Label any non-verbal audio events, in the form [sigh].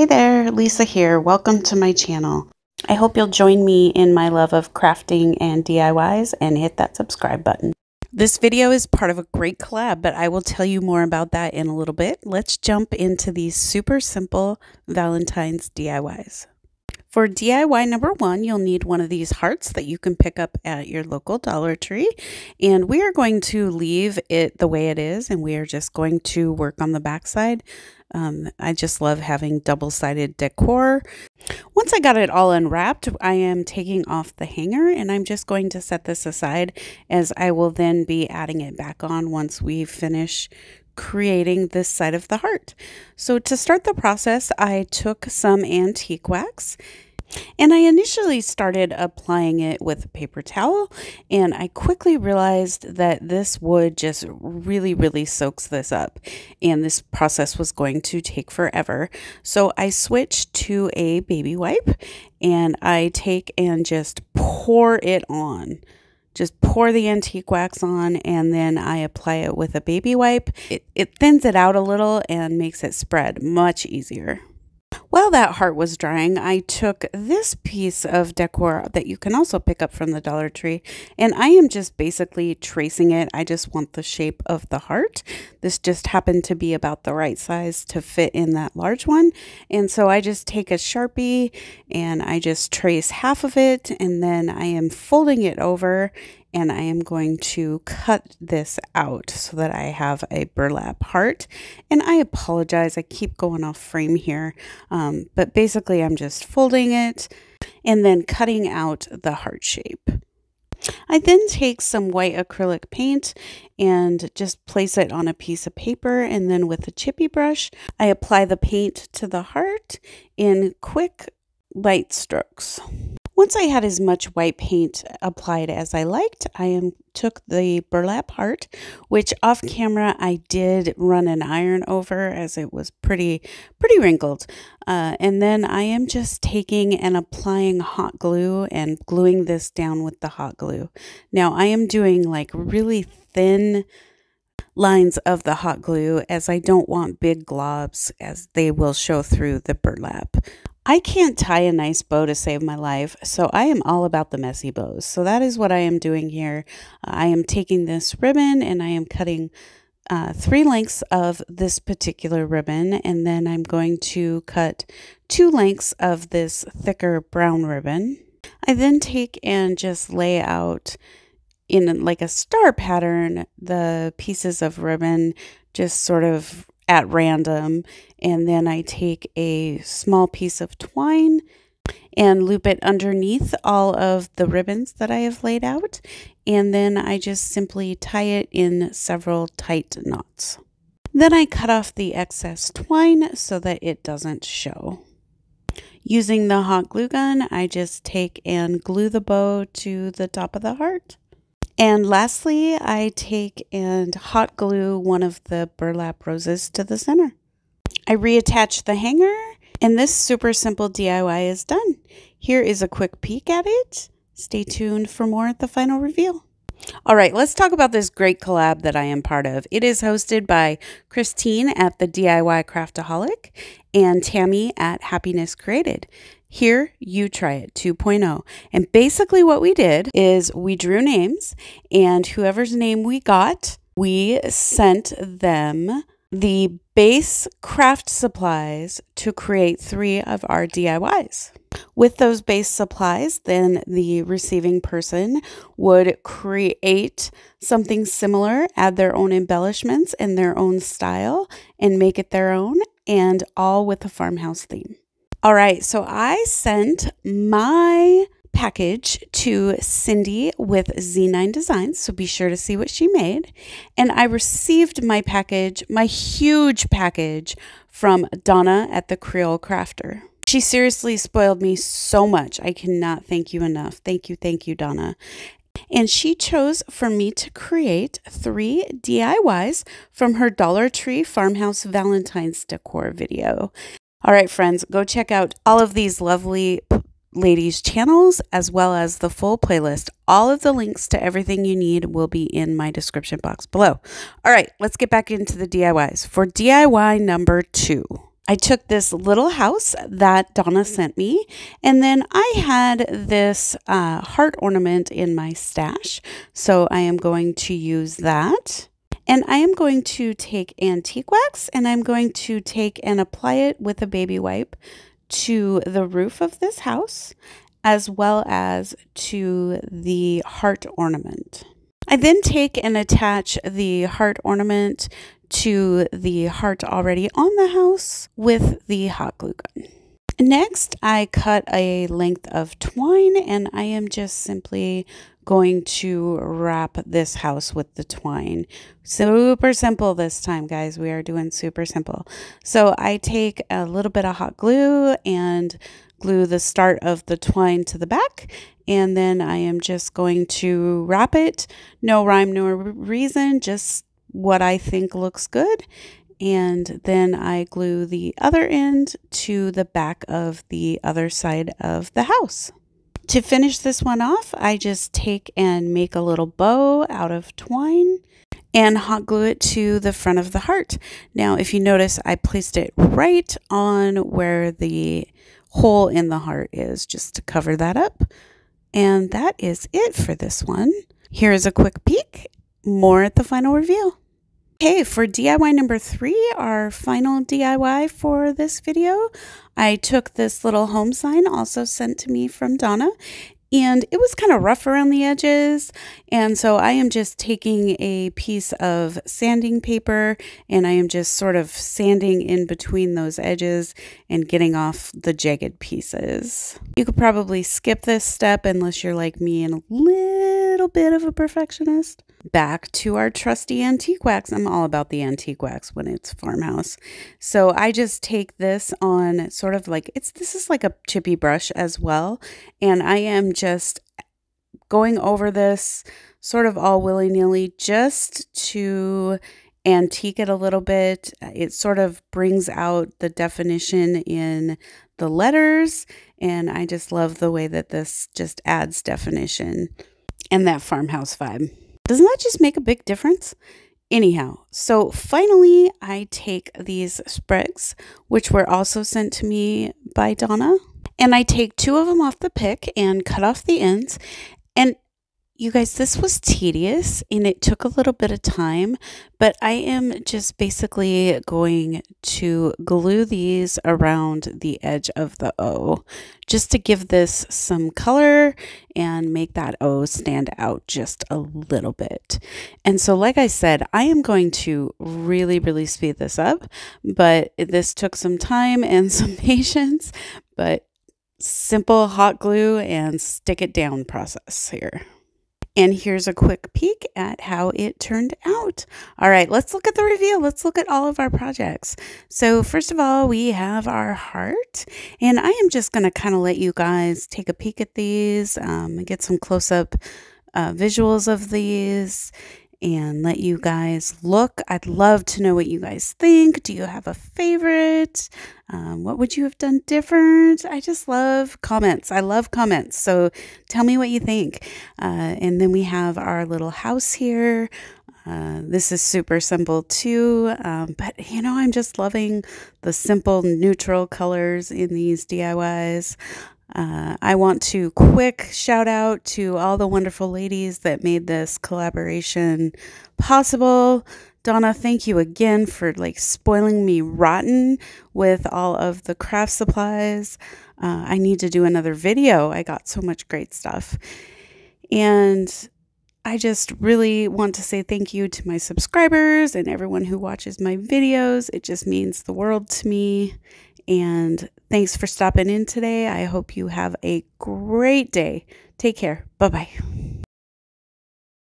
Hey there, Lisa here. Welcome to my channel. I hope you'll join me in my love of crafting and DIYs and hit that subscribe button. This video is part of a great collab, but I will tell you more about that in a little bit. Let's jump into these super simple Valentine's DIYs. For DIY number one, you'll need one of these hearts that you can pick up at your local Dollar Tree. And we are going to leave it the way it is, and we are just going to work on the backside. Um, I just love having double-sided decor. Once I got it all unwrapped, I am taking off the hanger and I'm just going to set this aside as I will then be adding it back on once we finish creating this side of the heart. So to start the process, I took some antique wax and I initially started applying it with a paper towel, and I quickly realized that this wood just really, really soaks this up, and this process was going to take forever. So I switched to a baby wipe, and I take and just pour it on just pour the antique wax on and then I apply it with a baby wipe. It, it thins it out a little and makes it spread much easier. While that heart was drying, I took this piece of decor that you can also pick up from the Dollar Tree, and I am just basically tracing it. I just want the shape of the heart. This just happened to be about the right size to fit in that large one, and so I just take a Sharpie and I just trace half of it, and then I am folding it over and I am going to cut this out so that I have a burlap heart. And I apologize, I keep going off frame here, um, but basically I'm just folding it and then cutting out the heart shape. I then take some white acrylic paint and just place it on a piece of paper and then with a chippy brush, I apply the paint to the heart in quick light strokes. Once I had as much white paint applied as I liked, I am, took the burlap heart, which off camera I did run an iron over as it was pretty, pretty wrinkled. Uh, and then I am just taking and applying hot glue and gluing this down with the hot glue. Now I am doing like really thin lines of the hot glue as I don't want big globs as they will show through the burlap. I can't tie a nice bow to save my life, so I am all about the messy bows. So that is what I am doing here. I am taking this ribbon and I am cutting uh, three lengths of this particular ribbon, and then I'm going to cut two lengths of this thicker brown ribbon. I then take and just lay out in like a star pattern the pieces of ribbon just sort of at random. And then I take a small piece of twine and loop it underneath all of the ribbons that I have laid out. And then I just simply tie it in several tight knots. Then I cut off the excess twine so that it doesn't show. Using the hot glue gun, I just take and glue the bow to the top of the heart. And lastly, I take and hot glue one of the burlap roses to the center. I reattach the hanger and this super simple DIY is done. Here is a quick peek at it. Stay tuned for more at the final reveal. All right, let's talk about this great collab that I am part of. It is hosted by Christine at the DIY Craftaholic and Tami at Happiness Created. Here, you try it 2.0. And basically, what we did is we drew names, and whoever's name we got, we sent them the base craft supplies to create three of our DIYs. With those base supplies, then the receiving person would create something similar, add their own embellishments and their own style, and make it their own, and all with a farmhouse theme. All right, so I sent my package to Cynde with Z9 Designs, so be sure to see what she made. And I received my package, my huge package, from Donna at the Creole Crafter. She seriously spoiled me so much. I cannot thank you enough. Thank you, thank you, Donna. And she chose for me to create three DIYs from her Dollar Tree Farmhouse Valentine's Decor video. All right, friends, go check out all of these lovely ladies' channels as well as the full playlist. All of the links to everything you need will be in my description box below. All right, let's get back into the DIYs. For DIY number two, I took this little house that Donna sent me, and then I had this uh, heart ornament in my stash. So I am going to use that. And I am going to take antique wax and I'm going to take and apply it with a baby wipe to the roof of this house as well as to the heart ornament. I then take and attach the heart ornament to the heart already on the house with the hot glue gun. Next, I cut a length of twine and I am just simply going to wrap this house with the twine. Super simple this time, guys. We are doing super simple. So I take a little bit of hot glue and glue the start of the twine to the back and then I am just going to wrap it. No rhyme nor reason, just what I think looks good. And then I glue the other end to the back of the other side of the house. To finish this one off, I just take and make a little bow out of twine and hot glue it to the front of the heart. Now, if you notice, I placed it right on where the hole in the heart is just to cover that up. And that is it for this one. Here's a quick peek, more at the final reveal. Okay, for DIY number three, our final DIY for this video, I took this little home sign also sent to me from Donna and it was kind of rough around the edges. And so I am just taking a piece of sanding paper and I am just sort of sanding in between those edges and getting off the jagged pieces. You could probably skip this step unless you're like me and a little bit of a perfectionist. Back to our trusty antique wax. I'm all about the antique wax when it's farmhouse. So I just take this on sort of like it's this is like a chippy brush as well. And I am just going over this sort of all willy nilly just to antique it a little bit. It sort of brings out the definition in the letters. And I just love the way that this just adds definition and that farmhouse vibe. Doesn't that just make a big difference? Anyhow, so finally, I take these sprigs, which were also sent to me by Donna, and I take two of them off the pick and cut off the ends. And you guys, this was tedious and it took a little bit of time, but I am just basically going to glue these around the edge of the O just to give this some color and make that O stand out just a little bit. And so, like I said, I am going to really, really speed this up, but this took some time and [laughs] some patience, but simple hot glue and stick it down process here. And here's a quick peek at how it turned out. All right, let's look at the reveal. Let's look at all of our projects. So first of all, we have our heart. And I am just going to kind of let you guys take a peek at these, um, get some close-up uh, visuals of these and let you guys look. I'd love to know what you guys think. Do you have a favorite? Um, what would you have done different? I just love comments. I love comments. So tell me what you think. Uh, and then we have our little house here. Uh, this is super simple too, um, but you know, I'm just loving the simple neutral colors in these DIYs. Uh, I want to quick shout out to all the wonderful ladies that made this collaboration possible. Donna, thank you again for like spoiling me rotten with all of the craft supplies. Uh, I need to do another video. I got so much great stuff. And I just really want to say thank you to my subscribers and everyone who watches my videos. It just means the world to me. And thanks for stopping in today. I hope you have a great day. Take care. Bye bye.